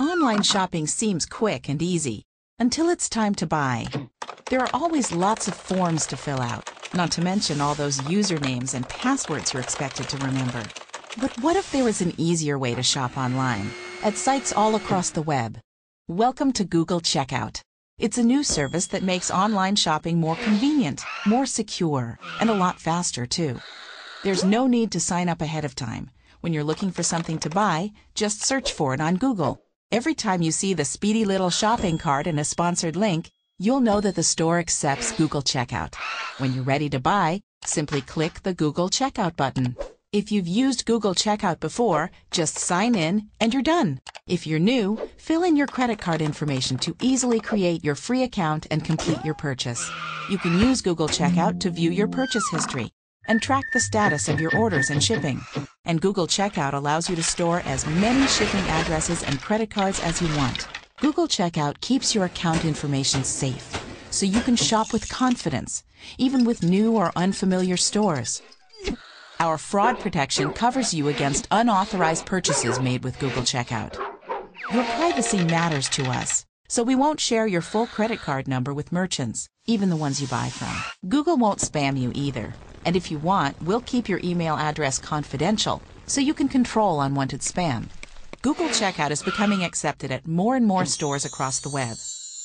Online shopping seems quick and easy until it's time to buy. There are always lots of forms to fill out, not to mention all those usernames and passwords you're expected to remember. But what if there was an easier way to shop online at sites all across the web? Welcome to Google Checkout. It's a new service that makes online shopping more convenient, more secure, and a lot faster too. There's no need to sign up ahead of time. When you're looking for something to buy, just search for it on Google. Every time you see the speedy little shopping cart in a sponsored link, you'll know that the store accepts Google Checkout. When you're ready to buy, simply click the Google Checkout button. If you've used Google Checkout before, just sign in and you're done. If you're new, fill in your credit card information to easily create your free account and complete your purchase. You can use Google Checkout to view your purchase history and track the status of your orders and shipping. And Google Checkout allows you to store as many shipping addresses and credit cards as you want. Google Checkout keeps your account information safe so you can shop with confidence, even with new or unfamiliar stores. Our fraud protection covers you against unauthorized purchases made with Google Checkout. Your privacy matters to us, so we won't share your full credit card number with merchants, even the ones you buy from. Google won't spam you either, and if you want, we'll keep your email address confidential so you can control unwanted spam. Google Checkout is becoming accepted at more and more stores across the web.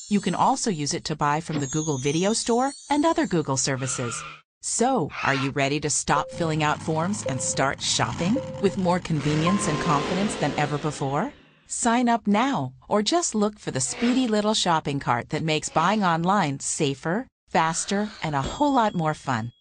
You can also use it to buy from the Google Video Store and other Google services. So, are you ready to stop filling out forms and start shopping with more convenience and confidence than ever before? Sign up now or just look for the speedy little shopping cart that makes buying online safer, faster, and a whole lot more fun.